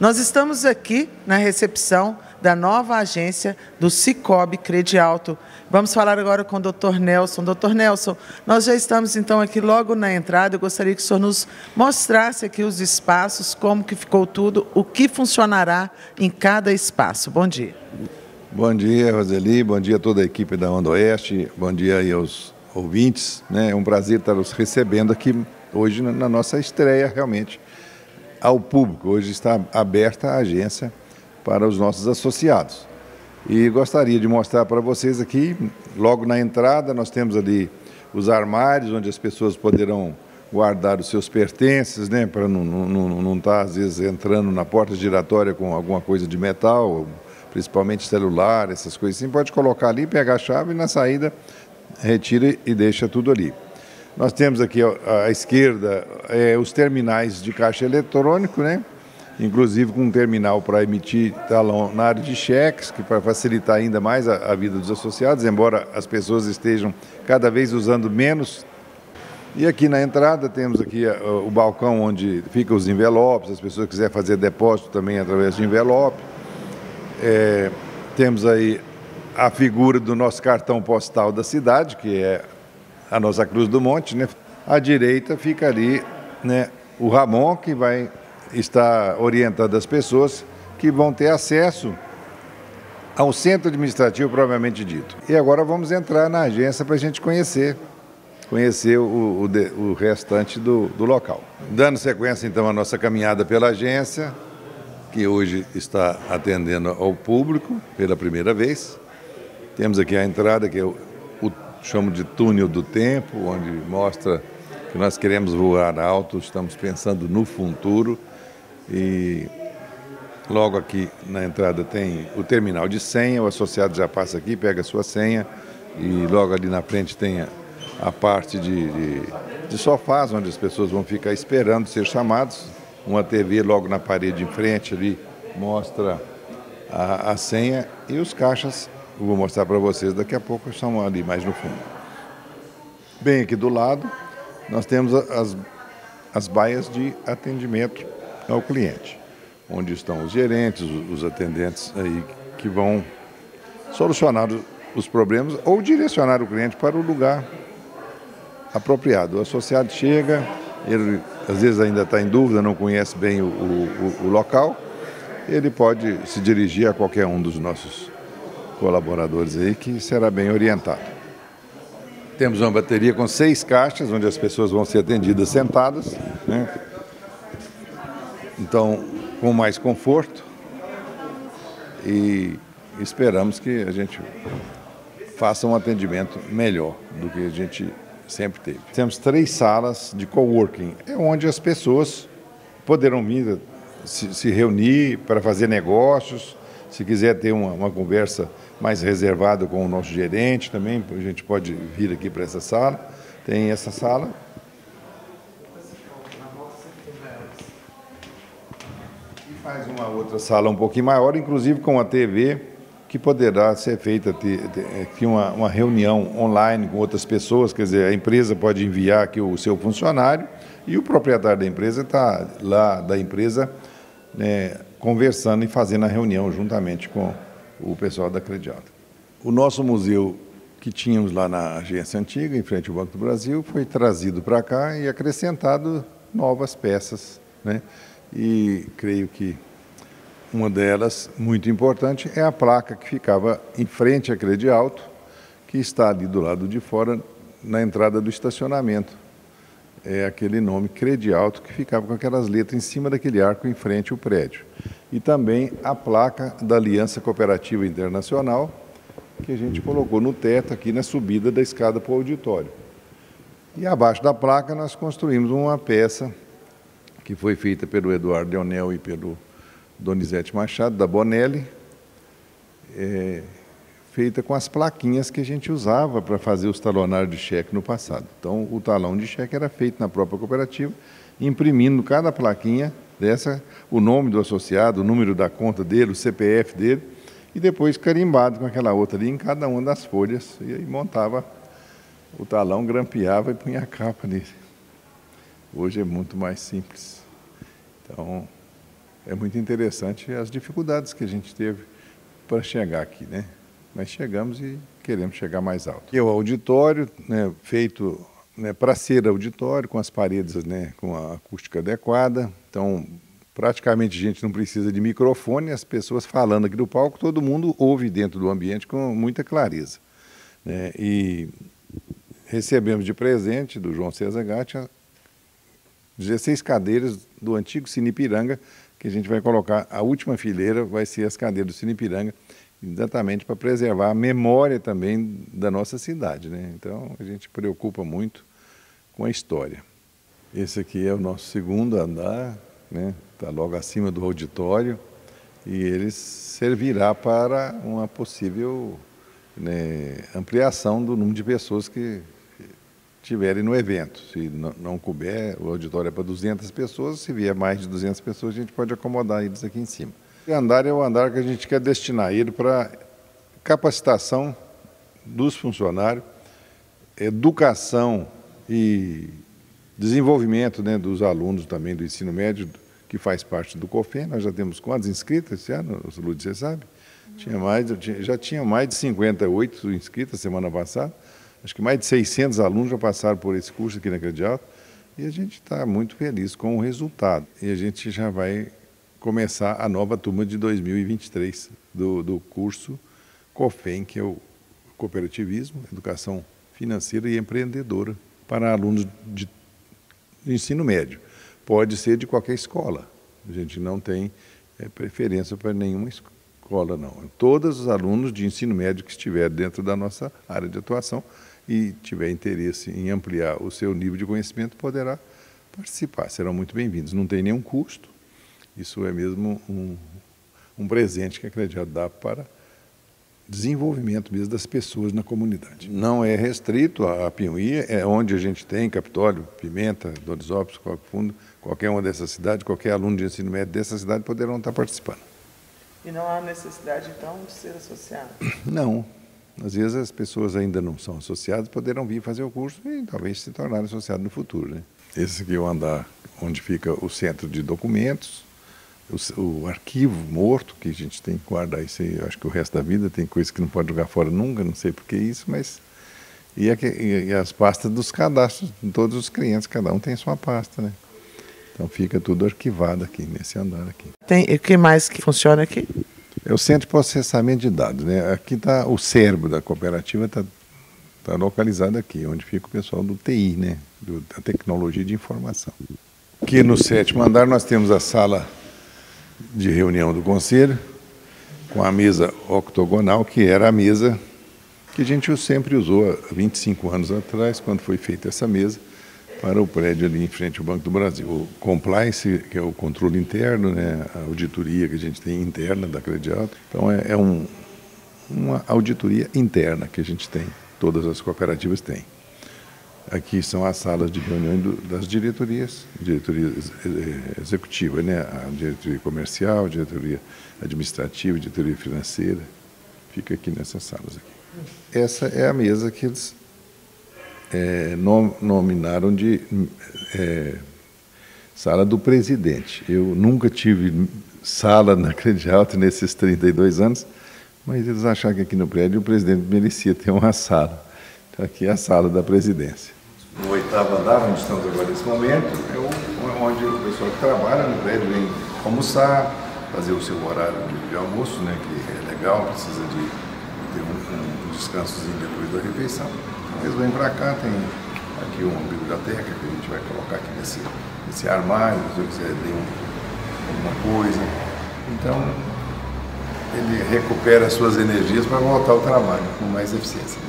Nós estamos aqui na recepção da nova agência do Cicobi Credialto. Vamos falar agora com o Dr. Nelson. Dr. Nelson, nós já estamos então aqui logo na entrada. Eu gostaria que o senhor nos mostrasse aqui os espaços, como que ficou tudo, o que funcionará em cada espaço. Bom dia. Bom dia, Roseli. Bom dia a toda a equipe da Onda Oeste. Bom dia aí aos ouvintes. Né? É um prazer estar os recebendo aqui hoje na nossa estreia, realmente, ao público. Hoje está aberta a agência para os nossos associados. E gostaria de mostrar para vocês aqui, logo na entrada, nós temos ali os armários onde as pessoas poderão guardar os seus pertences, né, para não estar, não, não tá, às vezes, entrando na porta giratória com alguma coisa de metal, principalmente celular, essas coisas assim. Pode colocar ali, pegar a chave e na saída retira e deixa tudo ali. Nós temos aqui à esquerda é, os terminais de caixa eletrônico, né? inclusive com um terminal para emitir talão na área de cheques, que para facilitar ainda mais a, a, vida dos associados, embora as pessoas estejam cada vez usando menos. E aqui na entrada temos aqui o balcão onde ficam os envelopes, as pessoas quiserem fazer depósito também através de envelope. É, temos aí a figura do nosso cartão postal da cidade, que é a nossa Cruz do Monte. Né? À direita fica ali né, o Ramon, que vai está orientando as pessoas que vão ter acesso ao centro administrativo propriamente dito. E agora vamos entrar na agência para a gente conhecer, conhecer o, o, o restante do, do local. Dando sequência então à nossa caminhada pela agência, que hoje está atendendo ao público pela primeira vez. Temos aqui a entrada, que é o chamo de túnel do tempo, onde mostra que nós queremos voar alto, estamos pensando no futuro. E logo aqui na entrada tem o terminal de senha, o associado já passa aqui, pega a sua senha e logo ali na frente tem a, a parte de, de, de, sofás, onde as pessoas vão ficar esperando ser chamados. Uma TV logo na parede em frente ali mostra a, a senha e os caixas, eu vou mostrar para vocês daqui a pouco, são ali mais no fundo. Bem aqui do lado, nós temos as, as baias de atendimento ao cliente, onde estão os gerentes, os atendentes aí que vão solucionar os problemas ou direcionar o cliente para o lugar apropriado. O associado chega, ele às vezes ainda está em dúvida, não conhece bem o, o, o, local, ele pode se dirigir a qualquer um dos nossos colaboradores aí que será bem orientado. Temos uma bateria com seis caixas, onde as pessoas vão ser atendidas sentadas. Né? Então, com mais conforto e esperamos que a gente faça um atendimento melhor do que a gente sempre teve. Temos três salas de coworking, é onde as pessoas poderão vir se, se reunir para fazer negócios. Se quiser ter uma, uma conversa mais reservada com o nosso gerente também, a gente pode vir aqui para essa sala. Tem essa sala faz uma outra sala um pouquinho maior, inclusive com a TV, que poderá ser feita aqui uma, uma reunião online com outras pessoas, quer dizer, a empresa pode enviar aqui o seu funcionário e o proprietário da empresa está lá da empresa né, conversando e fazendo a reunião juntamente com o pessoal da Crediata. O nosso museu que tínhamos lá na agência antiga, em frente ao Banco do Brasil, foi trazido para cá e acrescentado novas peças, né? e creio que uma delas, muito importante, é a placa que ficava em frente à Crede Alto, que está ali do lado de fora, na entrada do estacionamento. É aquele nome Crede Alto que ficava com aquelas letras em cima daquele arco em frente ao prédio. E também a placa da Aliança Cooperativa Internacional, que a gente colocou no teto aqui na subida da escada para o auditório. E abaixo da placa nós construímos uma peça que foi feita pelo Eduardo Leonel e pelo Donizete Machado, da Bonelli, é, feita com as plaquinhas que a gente usava para fazer os talonários de cheque no passado. Então, o talão de cheque era feito na própria cooperativa, imprimindo cada plaquinha dessa, o nome do associado, o número da conta dele, o CPF dele, e depois carimbado com aquela outra ali em cada uma das folhas, e aí montava o talão, grampeava e punha a capa nele. Hoje é muito mais simples. Então, é muito interessante as dificuldades que a gente teve para chegar aqui, né? Mas chegamos e queremos chegar mais alto. E o auditório, né, feito né, para ser auditório, com as paredes né, com a acústica adequada. Então, praticamente a gente não precisa de microfone, as pessoas falando aqui do palco, todo mundo ouve dentro do ambiente com muita clareza. Né? E recebemos de presente do João César Gatti 16 cadeiras do antigo Cinepiranga, que a gente vai colocar, a última fileira vai ser as cadeiras do Cinepiranga, exatamente para preservar a memória também da nossa cidade. Né? Então a gente preocupa muito com a história. Esse aqui é o nosso segundo andar, né? Está logo acima do auditório e ele servirá para uma possível né, ampliação do número de pessoas que tiverem no evento. Se não, couber, o auditório é para 200 pessoas, se vier mais de 200 pessoas, a gente pode acomodar eles aqui em cima. O andar é o andar que a gente quer destinar ele para capacitação dos funcionários, educação e desenvolvimento né, dos alunos também do ensino médio, que faz parte do COFEN. Nós já temos quantos inscritos esse ano, Lúcio, você sabe? Tinha mais, já tinha mais de 58 inscritos semana passada. Acho que mais de 600 alunos já passaram por esse curso aqui na Credialta. E a gente está muito feliz com o resultado. E a gente já vai começar a nova turma de 2023 do, do curso COFEM, que é o Cooperativismo, Educação Financeira e Empreendedora para alunos de ensino médio. Pode ser de qualquer escola. A gente não tem é, preferência para nenhuma escola, não. Todos os alunos de ensino médio que estiverem dentro da nossa área de atuação e tiver interesse em ampliar o seu nível de conhecimento, poderá participar. Serão muito bem-vindos. Não tem nenhum custo. Isso é mesmo um, um presente que a Crediado dá para desenvolvimento mesmo das pessoas na comunidade. Não é restrito a Piuí, é onde a gente tem Capitólio, Pimenta, Dorisópolis, Fundo, qualquer uma dessas cidades, qualquer aluno de ensino médio dessa cidade poderão estar participando. E não há necessidade, então, de ser associado? Não. Às vezes as pessoas ainda não são associadas, poderão vir fazer o curso e talvez se tornarem associados no futuro. Né? Esse aqui é o andar onde fica o centro de documentos, o, o, arquivo morto que a gente tem que guardar isso aí, acho que o resto da vida tem coisa que não pode jogar fora nunca, não sei por que isso, mas e, e, as pastas dos cadastros de todos os clientes, cada um tem sua pasta, né? Então fica tudo arquivado aqui nesse andar aqui. Tem o que mais que funciona aqui? É o centro de processamento de dados, né? Aqui está o cérebro da cooperativa está tá localizado aqui, onde fica o pessoal do TI, né? Do, da tecnologia de informação. Aqui no sétimo andar nós temos a sala de reunião do conselho, com a mesa octogonal, que era a mesa que a gente sempre usou há 25 anos atrás, quando foi feita essa mesa, para o prédio ali em frente ao Banco do Brasil. O compliance, que é o controle interno, né, a auditoria que a gente tem interna da Credialto. Então, é, é um, uma auditoria interna que a gente tem, todas as cooperativas têm. Aqui são as salas de reunião do, das diretorias, diretoria executiva, né? a diretoria comercial, diretoria administrativa, diretoria financeira. Fica aqui nessas salas aqui. Essa é a mesa que eles é, nom, nominaram de é, sala do presidente. Eu nunca tive sala na Credialta nesses 32 anos, mas eles acharam que aqui no prédio o presidente merecia ter uma sala. Então aqui é a sala da presidência no oitavo andar, onde estamos agora nesse momento, é onde o pessoal que trabalha no prédio vem almoçar, fazer o seu horário de, almoço, né, que é legal, precisa de ter um, um descansozinho depois da refeição. Então, eles vêm para cá, tem aqui uma biblioteca que a gente vai colocar aqui nesse, nesse armário, se eu quiser ler um, alguma coisa. Então, ele recupera suas energias para voltar ao trabalho com mais eficiência.